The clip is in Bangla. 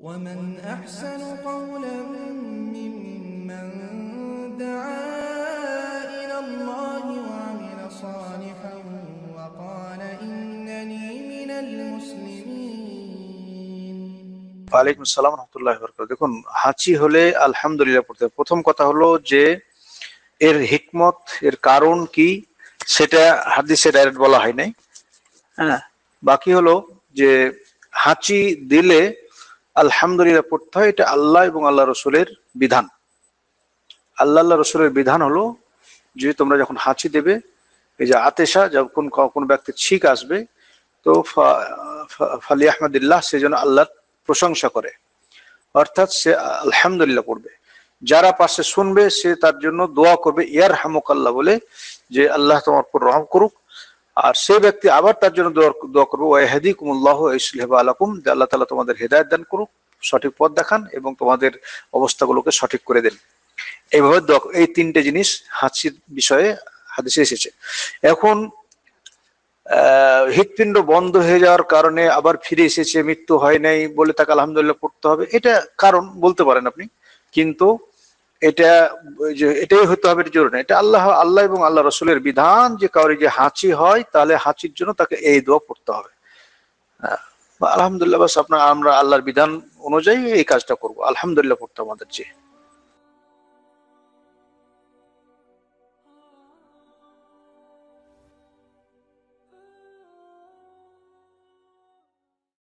ومن أحسن قولا ممن دعا إلى الله وعمل صالحا وقال إنني من المسلمين ওয়ালাইকুম আসসালাম রহমতুল্লাহ বরকাত দেখুন হাঁচি হলে আলহামদুলিল্লাহ পড়তে হবে। প্রথম কথা হলো যে এর হিকমত এর কারণ কি সেটা হাদিসে ডাইরেক্ট বলা হয় নাই হ্যাঁ বাকি হলো যে হাঁচি দিলে আলহামদুলিল্লাহ পড়তে হয়, এটা আল্লাহ এবং আল্লাহ রসুলের বিধান। আল্লাহ আল্লাহ রসুলের বিধান হলো, যে তোমরা যখন হাঁচি দেবে, এই যে আতেশা যখন কোনো ব্যক্তির ছিক আসবে, তো ফালি আহমদুল্লাহ সে যেন আল্লাহর প্রশংসা করে। অর্থাৎ সে আলহামদুলিল্লাহ পড়বে। যারা পাশে শুনবে, সে তার জন্য দোয়া করবে ইয়ার হামুক আল্লাহ বলে যে, আল্লাহ তোমার উপর রহম করুক। আর সে ব্যক্তি আবার তার জন্য দোয়া করবে ওয়াহাদি কুমুল্লাহ ইসলাহ আলাকুম যে আল্লাহ তালা তোমাদের হেদায়ত দান করুক, সঠিক পথ দেখান এবং তোমাদের অবস্থাগুলোকে সঠিক করে দেন। এইভাবে এই তিনটে জিনিস হাসির বিষয়ে হাদিসে এসেছে। এখন হৃৎপিণ্ড বন্ধ হয়ে যাওয়ার কারণে আবার ফিরে এসেছে, মৃত্যু হয় নাই বলে তাকে আলহামদুলিল্লাহ পড়তে হবে। এটা কারণ বলতে পারেন আপনি। কিন্তু এটা এটাই হতে হবে জরুরি এটা আল্লাহ আল্লাহ এবং আল্লাহ রসুলের বিধান যে কারোর যে হাঁচি হয়, তাহলে হাঁচির জন্য তাকে এই দোয়া পড়তে হবে। আলহামদুলিল্লাহ, বাস আপনার, আমরা আল্লাহর বিধান অনুযায়ী এই কাজটা করব। আলহামদুলিল্লাহ, পড়তে আমাদের যে